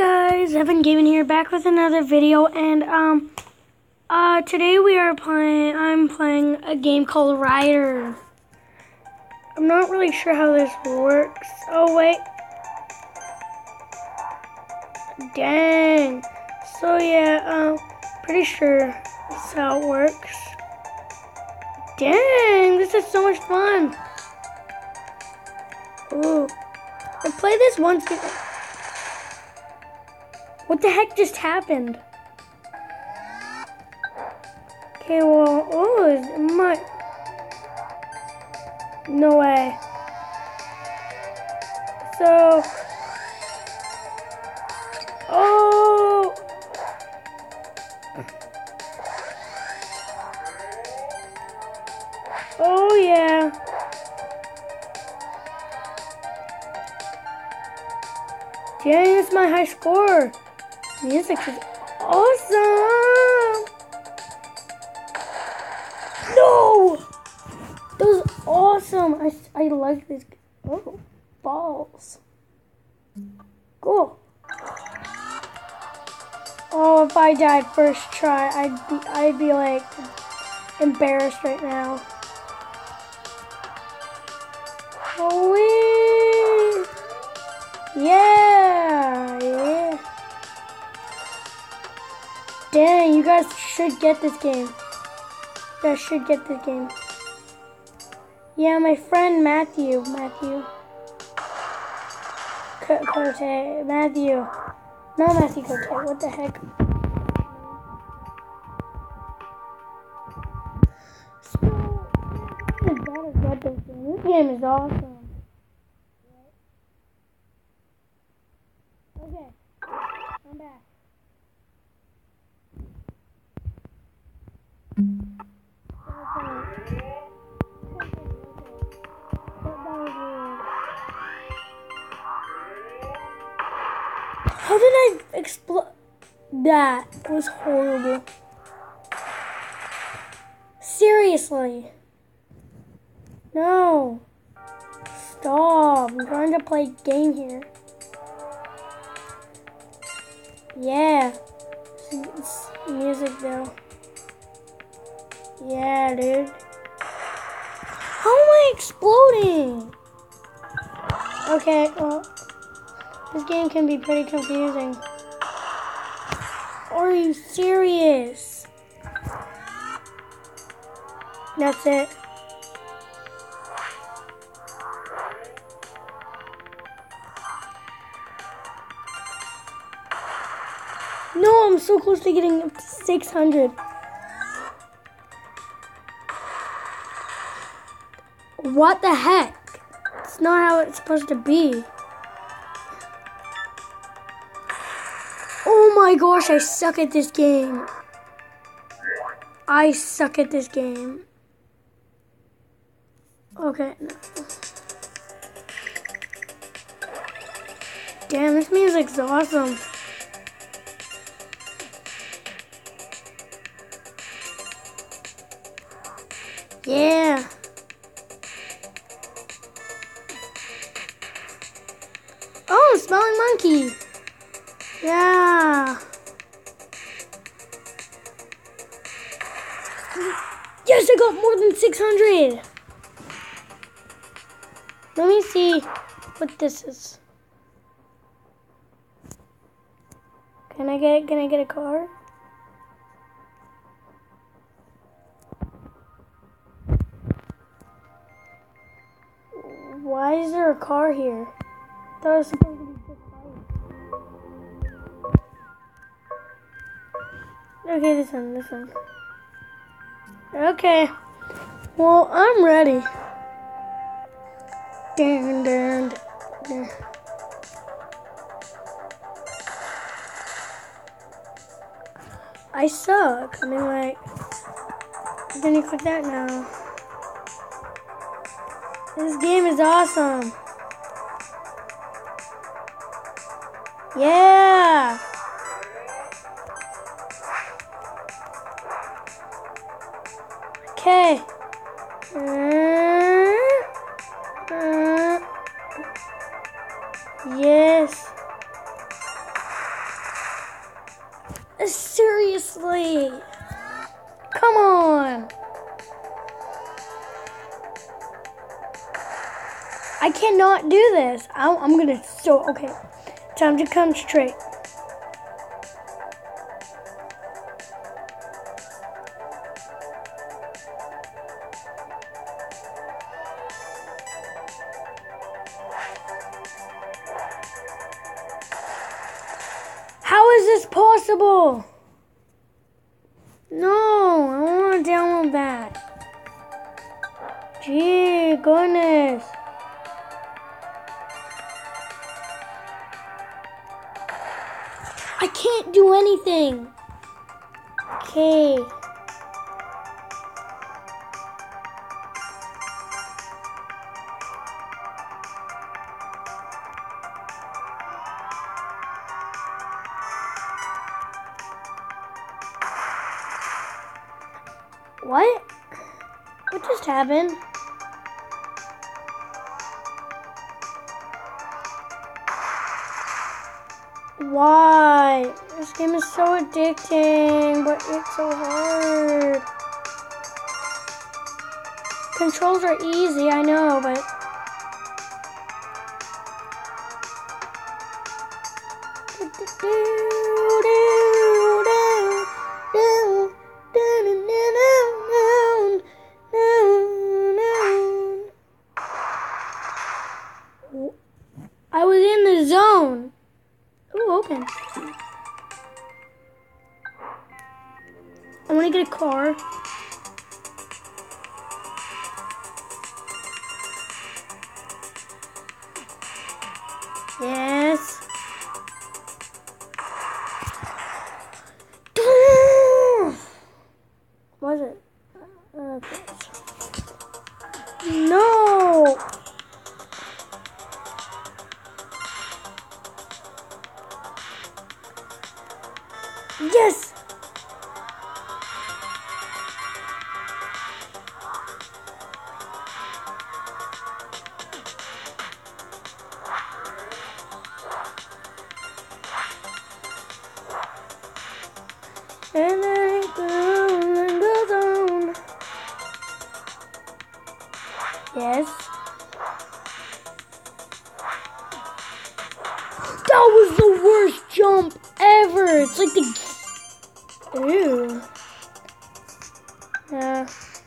guys, Evan Gaming here, back with another video, and um, uh, today we are playing. I'm playing a game called Rider. I'm not really sure how this works. Oh wait, dang. So yeah, um, pretty sure that's how it works. Dang, this is so much fun. Ooh, I played this once. What the heck just happened? Okay, well, oh, my. No way. So. Oh! Oh, yeah. That's my high score. Music is awesome. No, that was awesome. I, I like this. Oh, balls. Cool. Oh, if I died first try, I'd be I'd be like embarrassed right now. Should get this game. I should get this game. Yeah, my friend Matthew. Matthew. Cote. Matthew. No, Matthew Cote. What the heck? So, this game is awesome. That was horrible. Seriously. No. Stop. I'm trying to play game here. Yeah. It's music though. Yeah, dude. How am I exploding? Okay, well, this game can be pretty confusing. Are you serious? That's it. No, I'm so close to getting up to 600. What the heck? It's not how it's supposed to be. Oh my gosh, I suck at this game. I suck at this game. Okay. Damn, this music's awesome. Yeah. Oh, smelling monkey. Yeah. Yes, I got more than 600. Let me see what this is. Can I get can I get a car? Why is there a car here? It was supposed to be Okay, this one, this one. Okay. Well, I'm ready. Dun, dun, dun. I suck. I mean, like, then you click that now. This game is awesome. Yeah. Okay. Uh, uh, yes. Seriously. Come on. I cannot do this. I'm, I'm gonna so okay. Time to concentrate. No, I want to download that. Gee, goodness. I can't do anything. Okay. What? What just happened? Why? This game is so addicting, but it's so hard. Controls are easy, I know, but... I Yeah.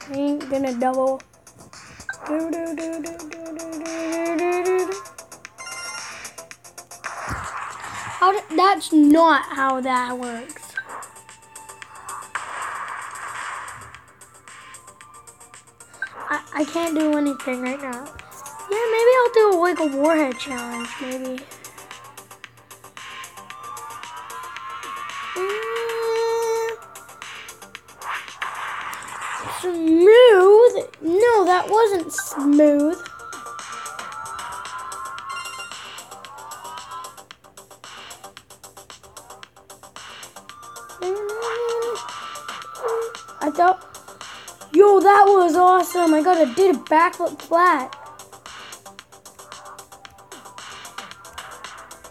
I ain't gonna double. Do, do, do, how that's not how that works. I, I can't do anything right now. Yeah, maybe I'll do like a warhead challenge, maybe. Smooth? No, that wasn't smooth. I thought, yo, that was awesome. I got a did a backflip flat.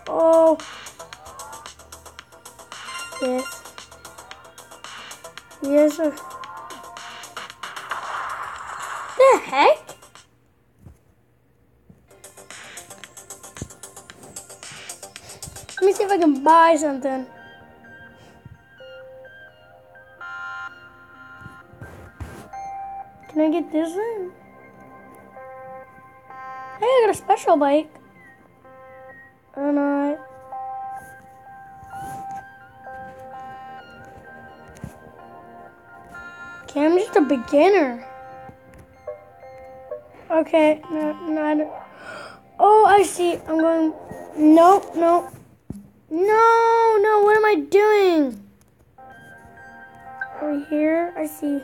Oh. Yes. Yes, sir. The heck? Let me see if I can buy something. Can I get this one? Hey, I got a special bike. And I. Okay, I'm just a beginner. Okay, no, no. Oh, I see. I'm going. Nope, nope. No, no, what am I doing? Over here, I see.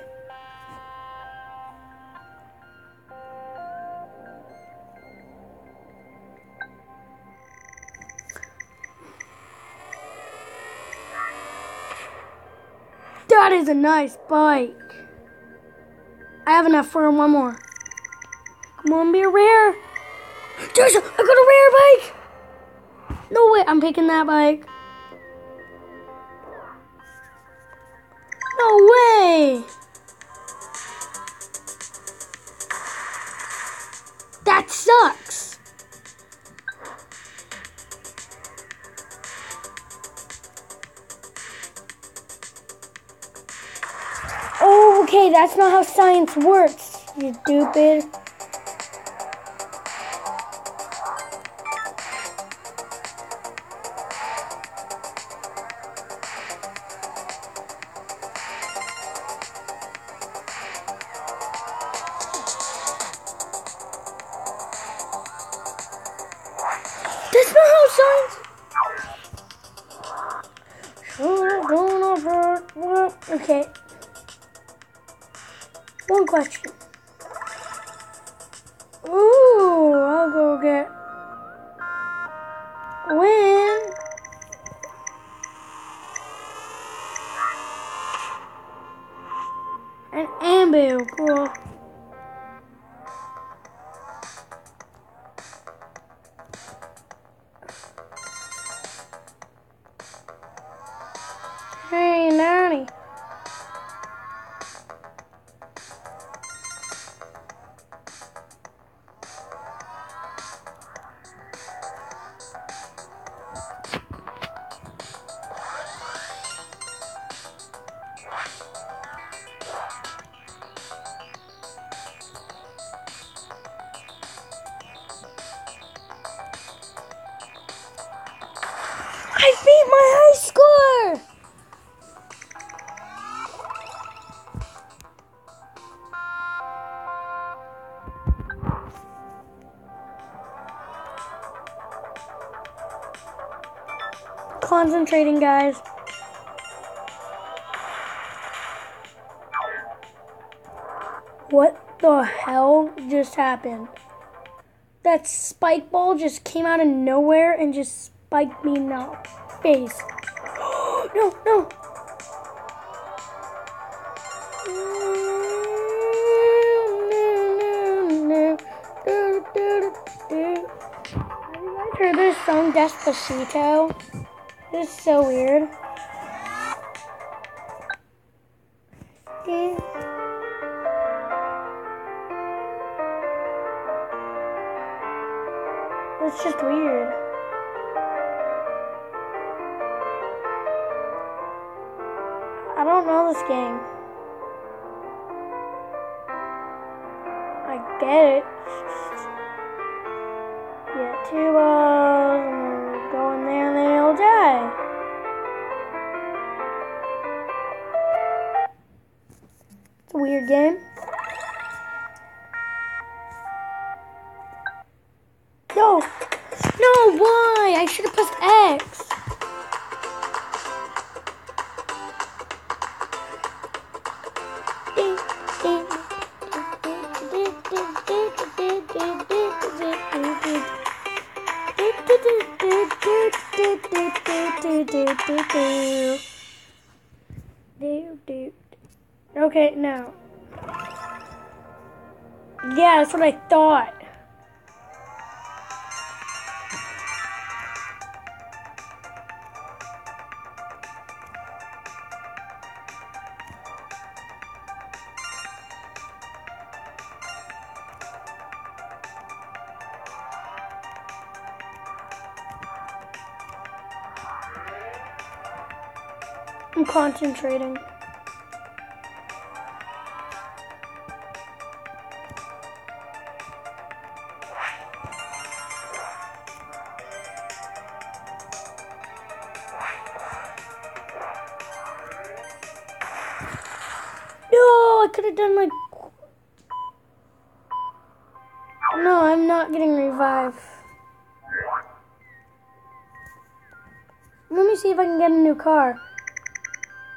That is a nice bike. I have enough for one more. On, be a rare. There's a, I got a rare bike. No way, I'm picking that bike. No way! That sucks! Oh, okay, that's not how science works, you stupid. That's not how science. Okay. One question. Ooh, I'll go get. When? An ambu, cool. Concentrating, guys. What the hell just happened? That spike ball just came out of nowhere and just spiked me in the face. no, no. Have you guys heard this song Despacito? This is so weird. It's just weird. I don't know this game. I get it. Yeah, two balls, weird game. No! No, why? I should have pressed X. Okay, now. Yeah, that's what I thought. I'm concentrating. I could have done like. No, I'm not getting revived. Let me see if I can get a new car.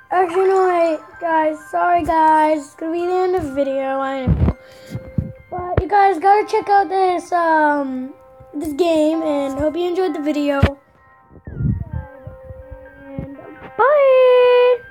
Actually, no, wait, guys. Sorry, guys. It's gonna be the end of the video. I. But you guys gotta check out this um this game, and hope you enjoyed the video. And bye.